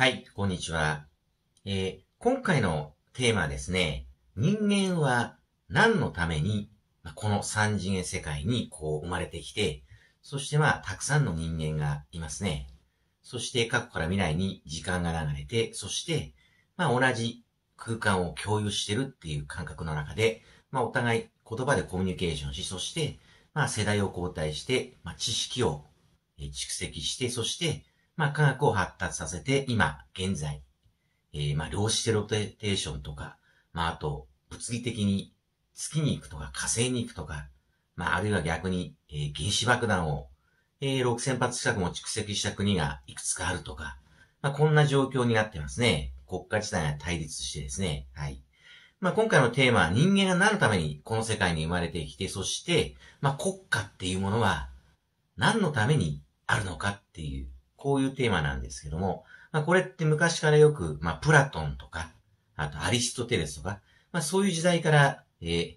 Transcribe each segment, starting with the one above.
はい、こんにちは。えー今回のテーマはですね、人間は何のために、まこの三次元世界にこう生まれてきて、そしてまあ、たくさんの人間がいますね。そして過去から未来に時間が流れて、そして、まあ同じ空間を共有してるっていう感覚の中で、まあお互い言葉でコミュニケーションし、そして、まあ世代を交代して、まあ知識を蓄積して、そして、まあ科学を発達させて、今、現在、えーまあ量子テロテーションとか、まああと、物理的に月に行くとか火星に行くとか、まああるいは逆に、えー原子爆弾を、えー6000発近くも蓄積した国がいくつかあるとか、まあこんな状況になってますね。国家自体が対立してですね。はい。まあ今回のテーマは人間が何のためにこの世界に生まれてきて、そして、まあ国家っていうものは何のためにあるのかっていう、こういうテーマなんですけども、まあこれって昔からよく、まあプラトンとか、あとアリストテレスとか、まあそういう時代から、えー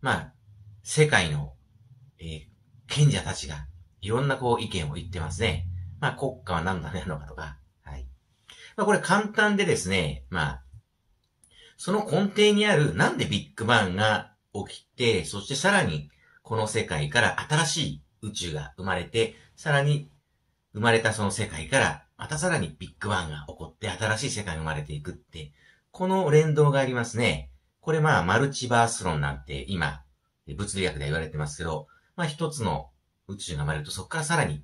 まあ、世界の、えー賢者たちがいろんなこう意見を言ってますね。まあ国家は何のためなのかとか、はい。まあこれ簡単でですね、まあ、その根底にあるなんでビッグバンが起きて、そしてさらにこの世界から新しい宇宙が生まれて、さらに生まれたその世界から、またさらにビッグバンが起こって新しい世界が生まれていくって、この連動がありますね。これまあ、マルチバース論なんて今、物理学で言われてますけど、まあ一つの宇宙が生まれるとそこからさらに、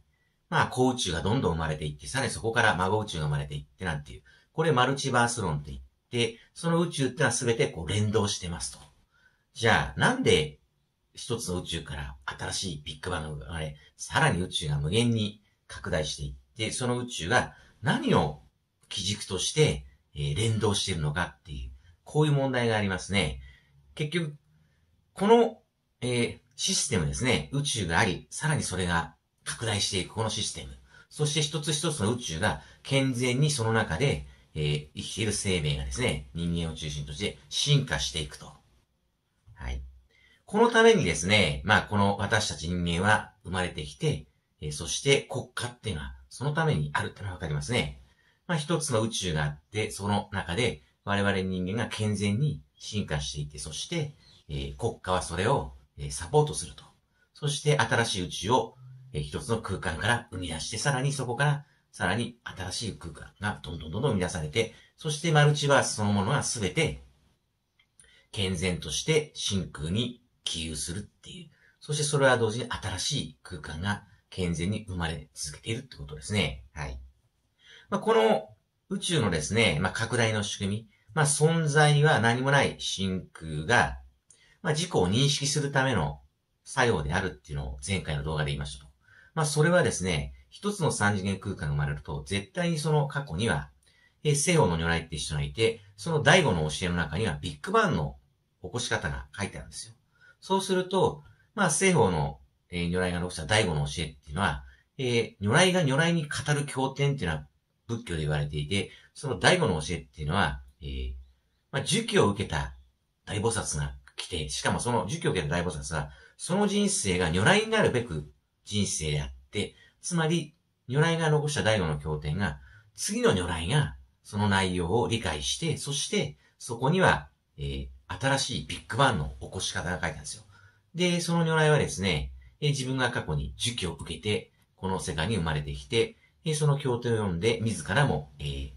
まあ小宇宙がどんどん生まれていって、さらにそこから孫宇宙が生まれていってなんていう、これマルチバース論って言って、その宇宙ってのは全てこう連動してますと。じゃあ、なんで一つの宇宙から新しいビッグバンが生まれ、さらに宇宙が無限に拡大していって、その宇宙が何を基軸として、えー連動しているのかっていう、こういう問題がありますね。結局、この、えーシステムですね。宇宙があり、さらにそれが拡大していくこのシステム。そして一つ一つの宇宙が健全にその中で、えー生きている生命がですね、人間を中心として進化していくと。はい。このためにですね、まあこの私たち人間は生まれてきて、えーそして国家っていうのはそのためにあるってのはわかりますね。まあ一つの宇宙があって、その中で我々人間が健全に進化していて、そして、えー国家はそれを、えーサポートすると。そして新しい宇宙を、えー一つの空間から生み出して、さらにそこから、さらに新しい空間がどんどんどんどん生み出されて、そしてマルチバースそのものがすべて健全として真空に起有するっていう。そしてそれは同時に新しい空間が健全に生まれ続けているってことですね。はい。まあ、この宇宙のですね、まあ、拡大の仕組み。まあ、存在は何もない真空が、まあ、自己を認識するための作用であるっていうのを前回の動画で言いましたと。まあ、それはですね、一つの三次元空間が生まれると、絶対にその過去には、えー西方の如来って人がいて、その第五の教えの中にはビッグバンの起こし方が書いてあるんですよ。そうすると、まあ、西方の、えー如来が残した第五の教えっていうのは、えー如来が如来に語る経典っていうのは仏教で言われていて、その第五の教えっていうのは、えーまあ、儒教を受けた大菩薩が来て、しかもその儒教を受けた大菩薩は、その人生が如来になるべく人生であって、つまり、如来が残した第五の経典が、次の如来がその内容を理解して、そして、そこには、えー新しいビッグバンの起こし方が書いてあるんですよ。で、その如来はですね、え自分が過去に儒教を受けて、この世界に生まれてきて、えその経典を読んで、自らも、えー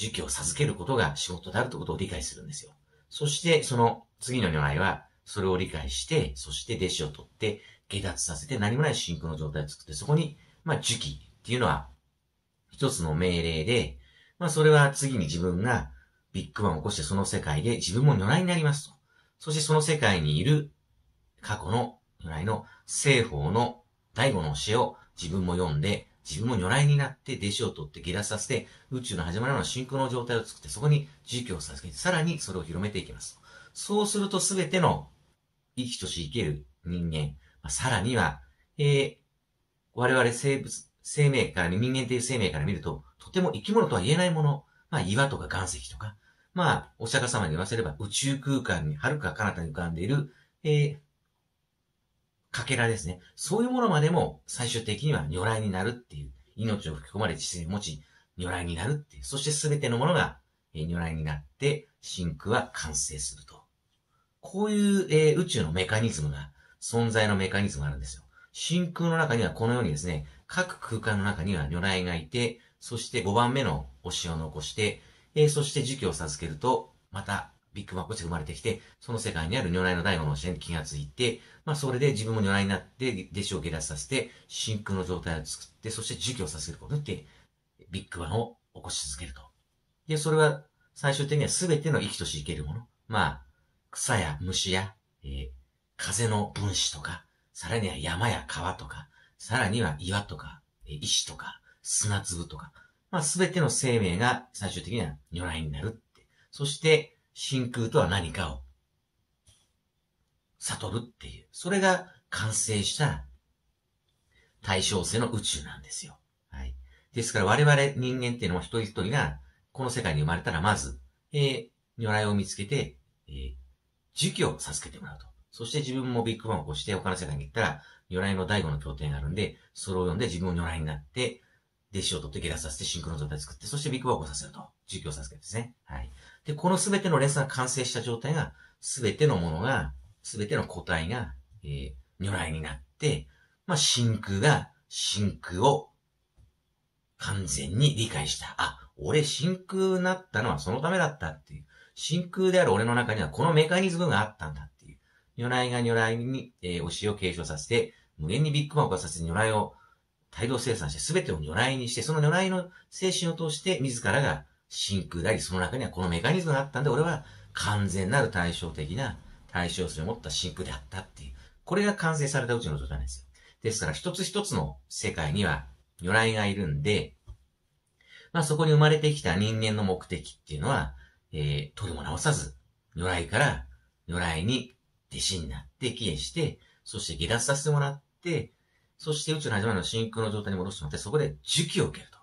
儒教を授けることが仕事であるということを理解するんですよ。そして、その次の如来は、それを理解して、そして弟子を取って、下脱させて何もない真空の状態を作って、そこに、まあ、儒記っていうのは、一つの命令で、まあ、それは次に自分がビッグバンを起こしてその世界で自分も如来になりますと。そしてその世界にいる過去の如来の西方の第五の教えを自分も読んで、自分も如来になって弟子を取って下脱させて、宇宙の始まりの真空の状態を作って、そこに儒教を授けて、さらにそれを広めていきます。そうするとすべての生きとし生ける人間、まあさらには、えー我々生物、生命から、人間という生命から見ると、とても生き物とは言えないもの、まあ岩とか岩石とか、まあお釈迦様に言わせれば宇宙空間に遥か彼方に浮かんでいる、えーかけらですね。そういうものまでも最終的には如来になるっていう命を吹き込まれ知性を持ち、如来になるっていう。そしてすべてのものが、え、如来になって、真空は完成すると。こういう、えー、宇宙のメカニズムが、存在のメカニズムがあるんですよ。真空の中にはこのようにですね、各空間の中には如来がいて、そして5番目の推しを残して、えー、そして時期を授けると、またビッグバンとして生まれてきて、その世界にある如来の第五の教えに気がついて、まあそれで自分も如来になって、弟子を下脱させて、真空の状態を作って、そして時期をさせることによって、ビッグバンを起こし続けると。で、それは最終的には全ての生きとし生けるもの。まあ、草や虫や、えー、風の分子とか、さらには山や川とか、さらには岩とか、えー、石とか、砂粒とか、まあ全ての生命が最終的には如来になるって。そして、真空とは何かを悟るっていう。それが完成した対称性の宇宙なんですよ。はい。ですから我々人間っていうのは一人一人がこの世界に生まれたらまず、えー、如来を見つけて、えー、儒教を授けてもらうと。そして自分もビッグバンを起こして他の世界に行ったら、如来の第五の経典があるんで、それを読んで自分も如来になって、弟子を取って下脱させてシンクロの状態を作って、そしてビッグバンを起こさせると。儒教を授けですね。はい。で、このすべてのレッスンが完成した状態が、すべてのものが、すべての個体が、えー、如来になって、まあ、真空が、真空を完全に理解した。あ、俺真空になったのはそのためだったっていう。真空である俺の中にはこのメカニズムがあったんだっていう。如来が如来に、えー、教えを継承させて、無限にビッグバンを起こさせて如来を大量生産して全てを如来にして、その如来の精神を通して自らが真空であり、その中にはこのメカニズムがあったんで、俺は完全なる対照的な対象性を持った真空であったっていう。これが完成された宇宙の状態なんですよ。ですから一つ一つの世界には如来がいるんで、まあそこに生まれてきた人間の目的っていうのは、えー、取りも直さず、如来から如来に弟子になって帰依して、そして下脱させてもらって、そして宇宙の始まりの真空の状態に戻してもらって、そこで受気を受けると。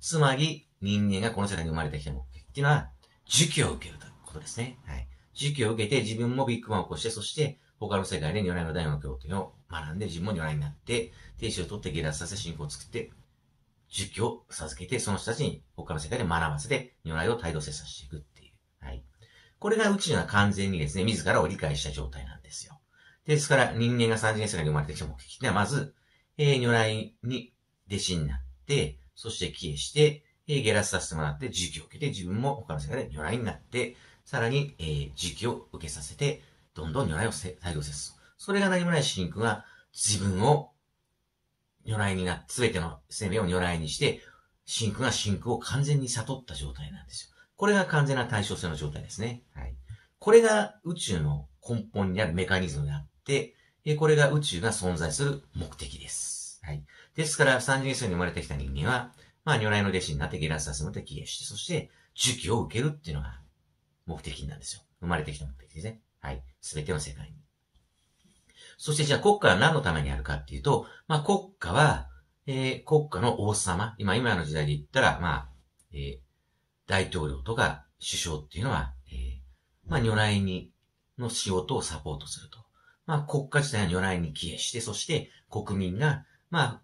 つまり、人間がこの世界に生まれてきた目的っていうのは、受気を受けるということですね。はい。受気を受けて自分もビッグバンを起こして、そして他の世界で如来の大学教というのを学んで、自分も如来になって、停止を取って下脱させ、信仰を作って、受気を授けて、その人たちに他の世界で学ばせて、如来を態度せさせていくっていう。はい。これが宇宙が完全にですね、自らを理解した状態なんですよ。ですから、人間が三次元世界に生まれてきた目的ってのは、まず、えー、如来に弟子になって、そして帰依して、えー、下脱させてもらって、受給を受けて、自分も他の世界で如来になって、さらに、えー、受給を受けさせて、どんどん如来を大量せす。それが何もない真空が、自分を如来にな、すべての生命を如来にして、真空が真空を完全に悟った状態なんですよ。これが完全な対称性の状態ですね。はい。これが宇宙の根本にあるメカニズムであって、これが宇宙が存在する目的です。はい。ですから、三次元層に生まれてきた人間は、まあ、如来の弟子になって下脱させのて帰依して、そして、受給を受けるっていうのが目的なんですよ。生まれてきた目的ですね。はい。すべての世界に。そしてじゃあ国家は何のためにあるかっていうと、まあ国家は、えー、国家の王様、今、今の時代で言ったら、まあ、えー、大統領とか首相っていうのは、えー、まあ如来に、の仕事をサポートすると。まあ国家自体は如来に帰依して、そして国民が、まあ、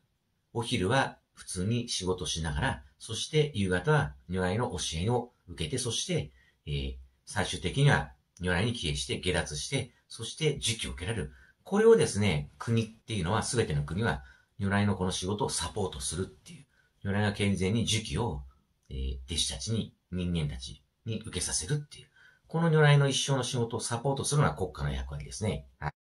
お昼は普通に仕事しながら、そして夕方は如来の教えを受けて、そして、えー、最終的には如来に帰依して下脱して、そして受給を受けられる。これをですね、国っていうのは、すべての国は如来のこの仕事をサポートするっていう。如来が健全に受給を、えー、弟子たちに、人間たちに受けさせるっていう。この如来の一生の仕事をサポートするのが国家の役割ですね。はい